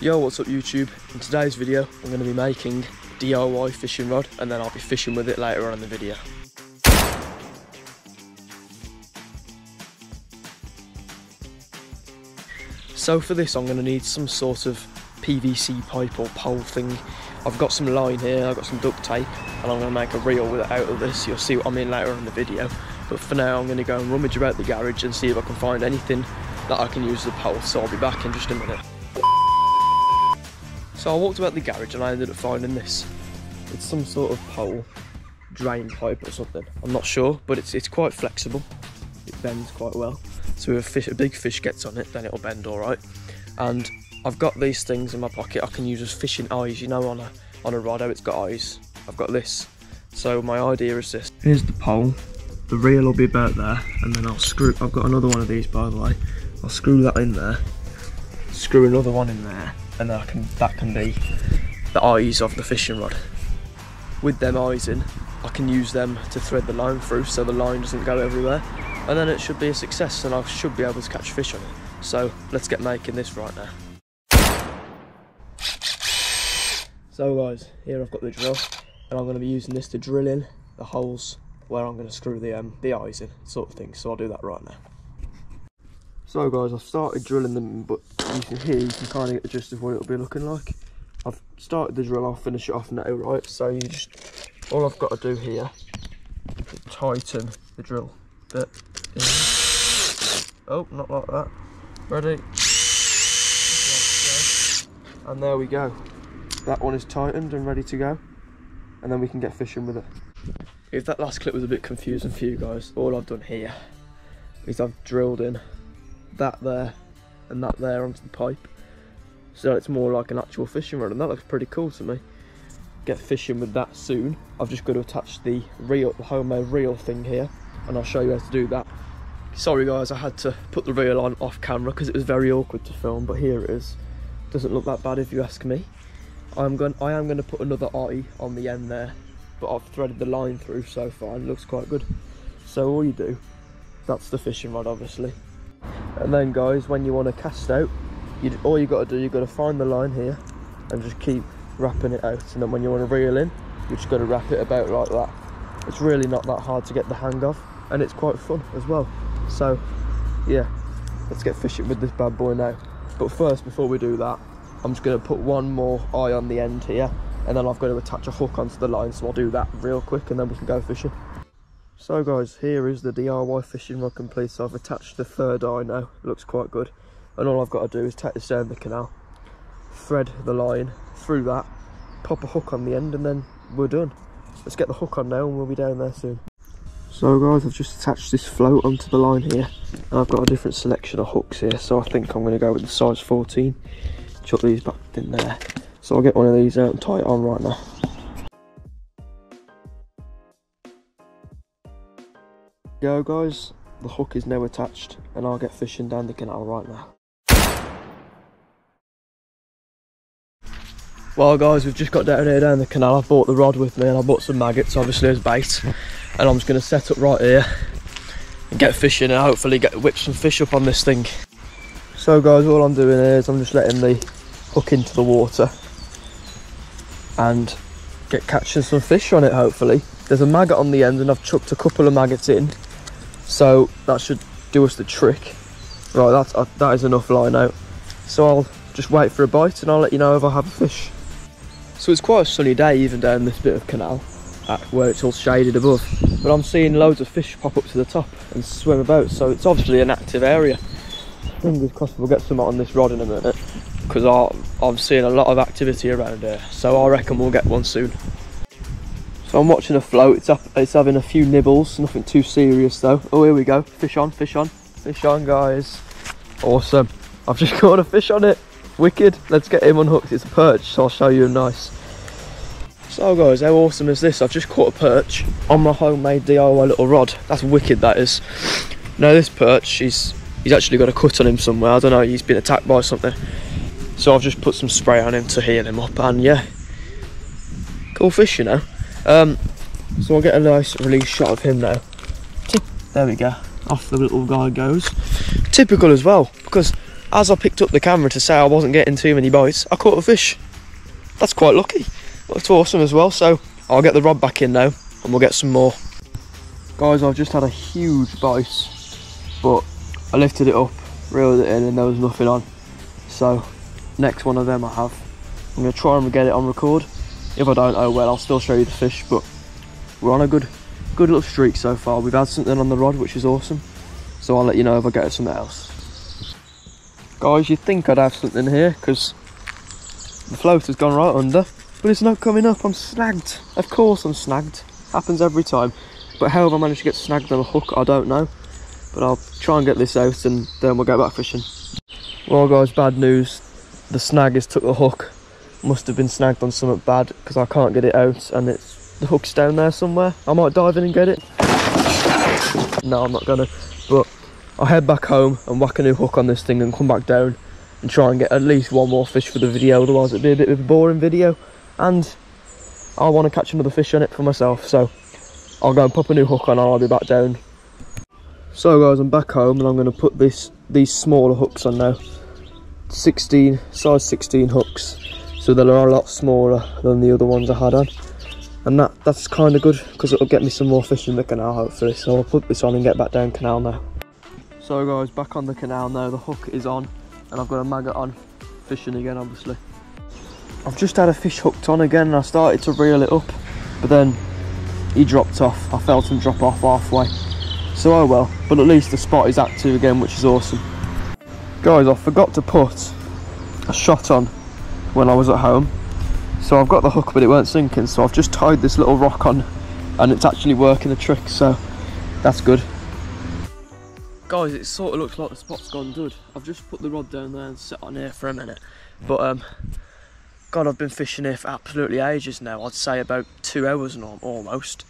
Yo, what's up YouTube? In today's video, I'm going to be making DIY fishing rod and then I'll be fishing with it later on in the video. So for this I'm going to need some sort of PVC pipe or pole thing. I've got some line here, I've got some duct tape and I'm going to make a reel with it out of this. You'll see what I mean later on in the video. But for now I'm going to go and rummage about the garage and see if I can find anything that I can use as a pole. So I'll be back in just a minute. So I walked about the garage and I ended up finding this. It's some sort of pole, drain pipe or something. I'm not sure, but it's it's quite flexible. It bends quite well. So if a, fish, a big fish gets on it, then it'll bend all right. And I've got these things in my pocket. I can use as fishing eyes. You know, on a on a rod, it's got eyes. I've got this. So my idea is this. Here's the pole. The reel will be about there, and then I'll screw. I've got another one of these, by the way. I'll screw that in there. Screw another one in there and that can that can be the eyes of the fishing rod. With them eyes in, I can use them to thread the line through so the line doesn't go everywhere and then it should be a success and I should be able to catch fish on it. So let's get making this right now. So guys, here I've got the drill and I'm going to be using this to drill in the holes where I'm going to screw the um, the eyes in sort of thing so I'll do that right now. So guys, I've started drilling them, but you can hear, you can kind of get the gist of what it'll be looking like. I've started the drill, I'll finish it off now, right? So you just, all I've got to do here is tighten the drill bit. Oh, not like that. Ready? And there we go. That one is tightened and ready to go. And then we can get fishing with it. If that last clip was a bit confusing for you guys, all I've done here is I've drilled in that there and that there onto the pipe. So it's more like an actual fishing rod and that looks pretty cool to me. Get fishing with that soon. I've just got to attach the reel, the homemade reel thing here and I'll show you how to do that. Sorry guys, I had to put the reel on off camera because it was very awkward to film, but here it is. Doesn't look that bad if you ask me. I'm going, I am going to put another eye on the end there, but I've threaded the line through so far and it looks quite good. So all you do, that's the fishing rod obviously and then guys when you want to cast out you all you got to do you got to find the line here and just keep wrapping it out. And then when you want to reel in you just got to wrap it about like that. It's really not that hard to get the hang of and it's quite fun as well. So yeah let's get fishing with this bad boy now. But first before we do that i'm just going to put one more eye on the end here and then i've got to attach a hook onto the line so i'll do that real quick and then we can go fishing so guys, here is the DIY fishing rod complete. So I've attached the third eye now. It looks quite good. And all I've got to do is take this down the canal, thread the line through that, pop a hook on the end and then we're done. Let's get the hook on now and we'll be down there soon. So guys, I've just attached this float onto the line here. And I've got a different selection of hooks here. So I think I'm going to go with the size 14. Chuck these back in there. So I'll get one of these out and tie it on right now. Go guys, the hook is now attached and I'll get fishing down the canal right now. Well guys, we've just got down here down the canal. I bought the rod with me and I bought some maggots obviously as bait. And I'm just to set up right here and get fishing and hopefully get whip some fish up on this thing. So guys, all I'm doing here is I'm just letting the hook into the water and get catching some fish on it hopefully. There's a maggot on the end and I've chucked a couple of maggots in so that should do us the trick. Right, that's, uh, that is enough line out. So I'll just wait for a bite and I'll let you know if I have a fish. So it's quite a sunny day even down this bit of canal where it's all shaded above. But I'm seeing loads of fish pop up to the top and swim about, so it's obviously an active area. Fingers crossed we'll get some on this rod in a minute because I'm seeing a lot of activity around here. So I reckon we'll get one soon. So I'm watching a float, it's, up, it's having a few nibbles, nothing too serious though. Oh, here we go, fish on, fish on, fish on guys. Awesome, I've just caught a fish on it. Wicked, let's get him unhooked, it's a perch, so I'll show you him nice. So guys, how awesome is this? I've just caught a perch on my homemade DIY little rod. That's wicked, that is. Now this perch, he's, he's actually got a cut on him somewhere. I don't know, he's been attacked by something. So I've just put some spray on him to heal him up and yeah, cool fish you know. Um, so I'll get a nice release shot of him now. There we go. Off the little guy goes. Typical as well, because as I picked up the camera to say I wasn't getting too many bites, I caught a fish. That's quite lucky. That's awesome as well. So I'll get the rod back in now and we'll get some more. Guys, I've just had a huge bite, but I lifted it up, reeled it in and there was nothing on. So next one of them I have. I'm gonna try and get it on record. If I don't, oh well, I'll still show you the fish, but we're on a good good little streak so far. We've had something on the rod, which is awesome. So I'll let you know if I get something else. Guys, you'd think I'd have something here, because the float has gone right under, but it's not coming up. I'm snagged. Of course I'm snagged. Happens every time. But how have I managed to get snagged on a hook, I don't know. But I'll try and get this out and then we'll go back fishing. Well guys, bad news. The snag has took the hook. Must have been snagged on something bad because I can't get it out and it's the hook's down there somewhere. I might dive in and get it. No, I'm not gonna. But I'll head back home and whack a new hook on this thing and come back down and try and get at least one more fish for the video. Otherwise it'd be a bit of a boring video. And I want to catch another fish on it for myself. So I'll go and pop a new hook on and I'll be back down. So guys, I'm back home and I'm going to put this these smaller hooks on now. 16 size 16 hooks so they are a lot smaller than the other ones I had on. And that that's kind of good because it'll get me some more fish in the canal hopefully. So I'll put this on and get back down canal now. So guys back on the canal now. The hook is on and I've got a maggot on fishing again obviously. I've just had a fish hooked on again and I started to reel it up but then he dropped off. I felt him drop off halfway. So oh well but at least the spot is active again which is awesome. Guys, I forgot to put a shot on when I was at home. So I've got the hook, but it weren't sinking. So I've just tied this little rock on and it's actually working the trick. So that's good. Guys, it sort of looks like the spot's gone good. I've just put the rod down there and set on here for a minute. But, um, God, I've been fishing here for absolutely ages now. I'd say about two hours now, almost.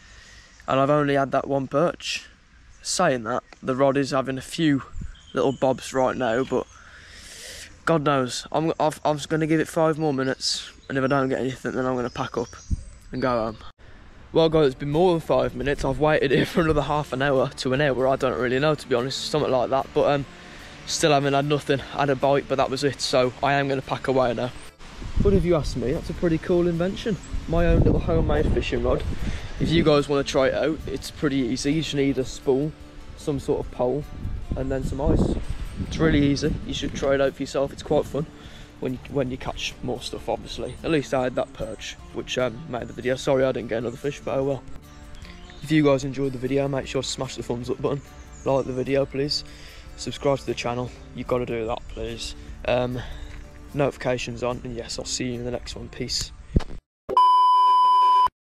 And I've only had that one perch. Saying that, the rod is having a few little bobs right now, but God knows. I'm, I'm just going to give it five more minutes, and if I don't get anything, then I'm going to pack up and go home. Well, guys, it's been more than five minutes. I've waited here for another half an hour to an hour. I don't really know, to be honest, something like that. But um, still haven't had nothing. I had a bite, but that was it. So I am going to pack away now. But if you ask me, that's a pretty cool invention. My own little homemade fishing rod. If you guys want to try it out, it's pretty easy. You just need a spool, some sort of pole, and then some ice. It's really easy. You should try it out for yourself. It's quite fun when you, when you catch more stuff, obviously. At least I had that perch, which um, made the video. Sorry I didn't get another fish, but oh well. If you guys enjoyed the video, make sure to smash the thumbs up button. Like the video, please. Subscribe to the channel. You've got to do that, please. Um, notifications on, and yes, I'll see you in the next one. Peace.